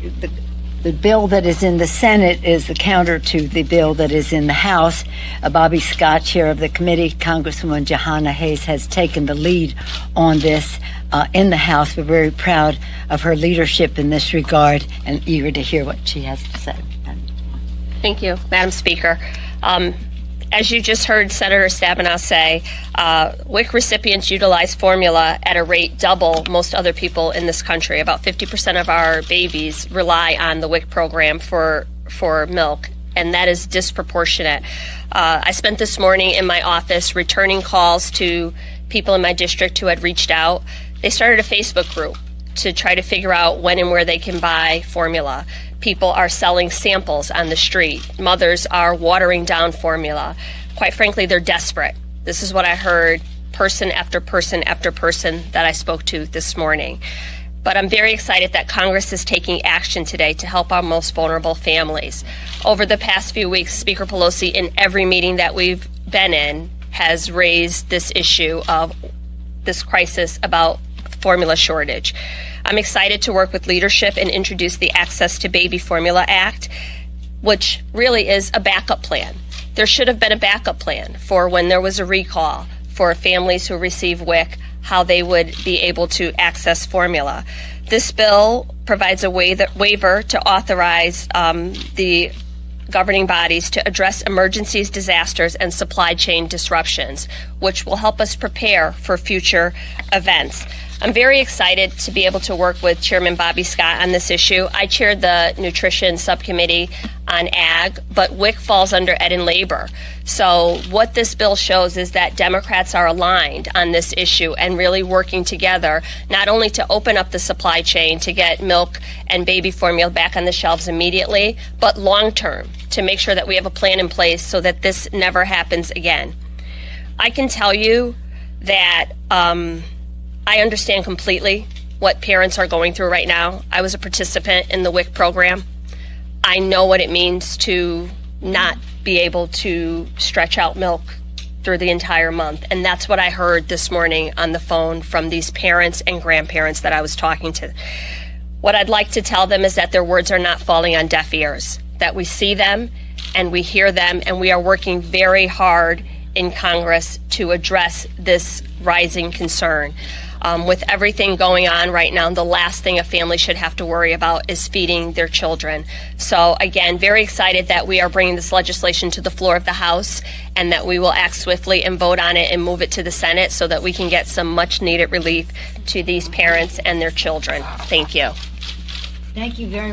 the, the bill that is in the Senate is the counter to the bill that is in the House. Uh, Bobby Scott, chair of the committee, Congresswoman Jahana Hayes has taken the lead on this uh, in the House. We're very proud of her leadership in this regard and eager to hear what she has to say. Thank you, Madam Speaker. Um, as you just heard Senator Stabenow say, uh, WIC recipients utilize formula at a rate double most other people in this country. About 50% of our babies rely on the WIC program for for milk, and that is disproportionate. Uh, I spent this morning in my office returning calls to people in my district who had reached out. They started a Facebook group to try to figure out when and where they can buy formula people are selling samples on the street. Mothers are watering down formula. Quite frankly, they're desperate. This is what I heard person after person after person that I spoke to this morning. But I'm very excited that Congress is taking action today to help our most vulnerable families. Over the past few weeks, Speaker Pelosi, in every meeting that we've been in, has raised this issue of this crisis about formula shortage. I'm excited to work with leadership and introduce the Access to Baby Formula Act, which really is a backup plan. There should have been a backup plan for when there was a recall for families who receive WIC, how they would be able to access formula. This bill provides a waiver to authorize um, the governing bodies to address emergencies, disasters, and supply chain disruptions, which will help us prepare for future events. I'm very excited to be able to work with Chairman Bobby Scott on this issue. I chaired the nutrition subcommittee on ag, but WIC falls under ed and labor. So, what this bill shows is that Democrats are aligned on this issue and really working together, not only to open up the supply chain to get milk and baby formula back on the shelves immediately, but long term to make sure that we have a plan in place so that this never happens again. I can tell you that. Um, I understand completely what parents are going through right now. I was a participant in the WIC program. I know what it means to not be able to stretch out milk through the entire month. And that's what I heard this morning on the phone from these parents and grandparents that I was talking to. What I'd like to tell them is that their words are not falling on deaf ears, that we see them and we hear them, and we are working very hard in Congress to address this rising concern. Um, with everything going on right now, the last thing a family should have to worry about is feeding their children. So, again, very excited that we are bringing this legislation to the floor of the House and that we will act swiftly and vote on it and move it to the Senate so that we can get some much needed relief to these parents and their children. Thank you. Thank you very